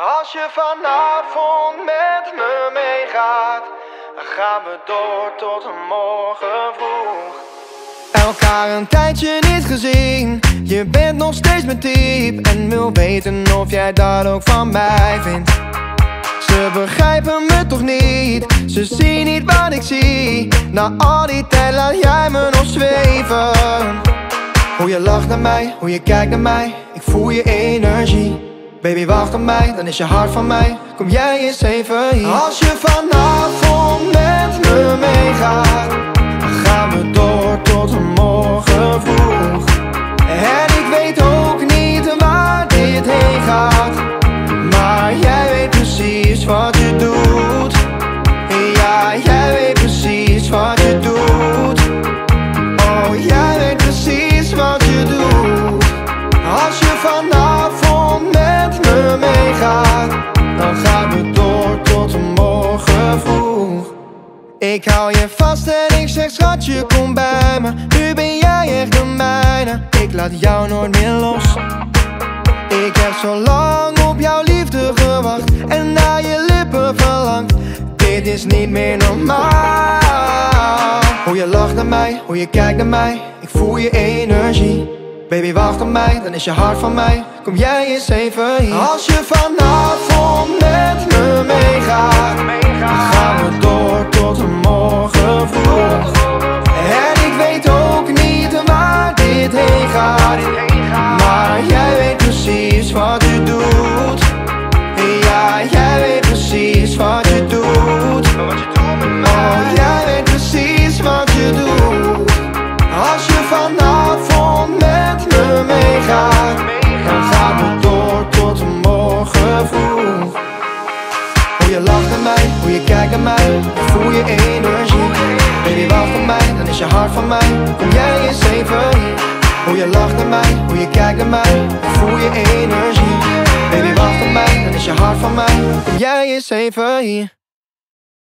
Als je vanavond met me meegaat, dan gaan we door tot morgen vroeg. Elkaar een tijdje niet gezien, je bent nog steeds mijn type en wil weten of jij dat ook van mij vindt. Ze begrijpen me toch niet, ze zien niet wat ik zie. Na al die tijd laat jij me nog zweven. Hoe je lacht naar mij, hoe je kijkt naar mij, ik voel je energie. Baby, wacht op mij, dan is je hart van mij. Kom jij eens even hier. Als je vanavond Ik hou je vast en ik zeg schatje kom bij me. Nu ben jij echt de mijne. Ik laat jou nooit meer los. Ik heb zo lang op jouw liefde gewacht En naar je lippen verlangd. Dit is niet meer normaal. Hoe je lacht naar mij, hoe je kijkt naar mij. Ik voel je energie. Baby wacht op mij, dan is je hart van mij. Kom jij eens even hier. Als je vanavond met me Hoe je lacht naar mij, hoe je kijkt naar mij voel je energie? Baby wacht op mij, dan is je hart van mij Kom jij eens even hier? Hoe je lacht naar mij, hoe je kijkt naar mij voel je energie? Baby wacht op mij, dan is je hart van mij Kom jij eens even hier